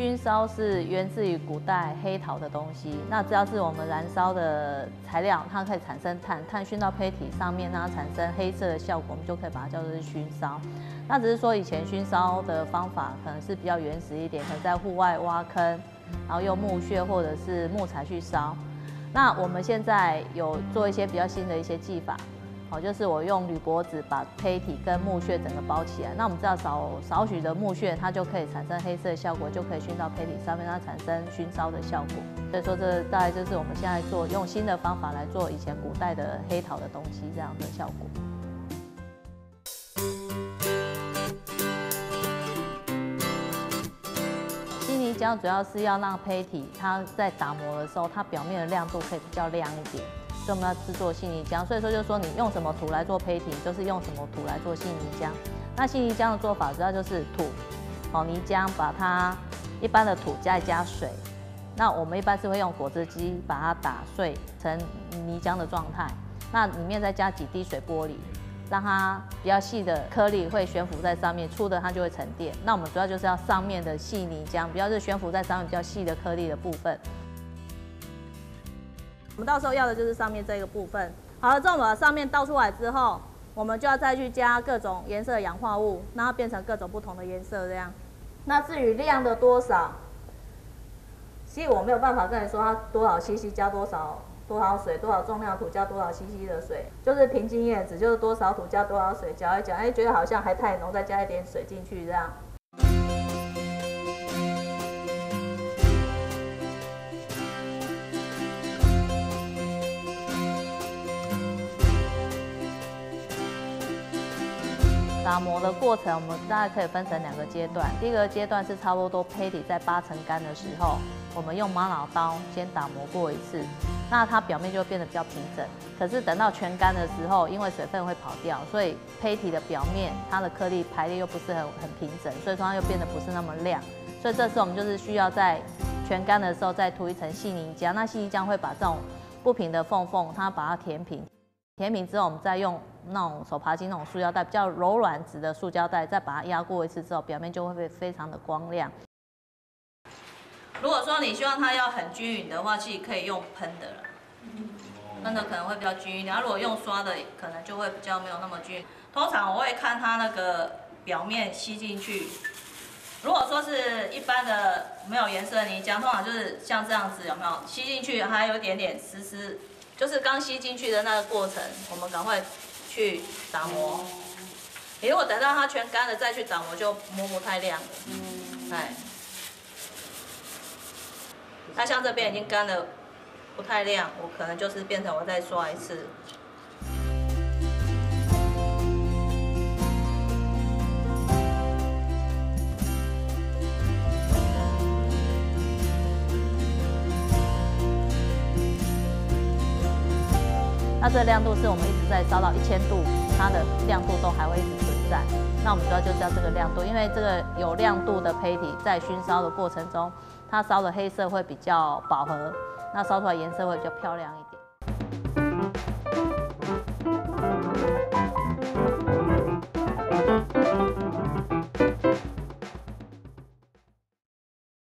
熏烧是源自于古代黑陶的东西，那只要是我们燃烧的材料，它可以产生碳，碳熏到胚体上面，让它产生黑色的效果，我们就可以把它叫做是熏烧。那只是说以前熏烧的方法可能是比较原始一点，可能在户外挖坑，然后用木屑或者是木材去烧。那我们现在有做一些比较新的一些技法。好，就是我用铝箔纸把胚体跟木屑整个包起来。那我们知道少少许的木屑，它就可以产生黑色效果，就可以熏到胚体上面，它产生熏烧的效果。所以说，这大概就是我们现在做用新的方法来做以前古代的黑陶的东西这样的效果。细泥浆主要是要让胚体它在打磨的时候，它表面的亮度可以比较亮一点。所以我们要制作细泥浆，所以说就是说你用什么土来做胚体，就是用什么土来做细泥浆。那细泥浆的做法主要就是土、好泥浆，把它一般的土加一加水。那我们一般是会用果汁机把它打碎成泥浆的状态。那里面再加几滴水玻璃，让它比较细的颗粒会悬浮在上面，粗的它就会沉淀。那我们主要就是要上面的细泥浆，比较是悬浮在上面比较细的颗粒的部分。我们到时候要的就是上面这个部分。好了，这种把上面倒出来之后，我们就要再去加各种颜色的氧化物，让它变成各种不同的颜色这样。那至于量的多少，其实我没有办法跟你说它多少 CC 加多少多少水，多少重量土加多少 CC 的水，就是凭经验值，就是多少土加多少水，搅一搅，哎，觉得好像还太浓，再加一点水进去这样。打磨的过程，我们大概可以分成两个阶段。第一个阶段是差不多胚体在八成干的时候，我们用玛瑙刀先打磨过一次，那它表面就会变得比较平整。可是等到全干的时候，因为水分会跑掉，所以胚体的表面它的颗粒排列又不是很很平整，所以说它又变得不是那么亮。所以这时候我们就是需要在全干的时候再涂一层细泥浆，那细泥浆会把这种不平的缝缝，它把它填平。填平之后，我们再用那种手扒机那种塑胶袋，比较柔软质的塑胶袋，再把它压过一次之后，表面就会非常的光亮。如果说你希望它要很均匀的话，其实可以用喷的了，喷的可能会比较均匀。然后如果用刷的，可能就会比较没有那么均匀。通常我会看它那个表面吸进去，如果说是一般的没有颜色的泥浆，通常就是像这样子，有没有吸进去还有点点湿湿。就是刚吸进去的那个过程，我们赶快去打磨。你如果等到它全干了再去打磨，就磨不太亮了。嗯，哎，那像这边已经干了，不太亮，我可能就是变成我再刷一次。那这个亮度是我们一直在烧到一千度，它的亮度都还会一直存在。那我们主要就是要这个亮度，因为这个有亮度的胚体在熏烧的过程中，它烧的黑色会比较饱和，那烧出来颜色会比较漂亮一点。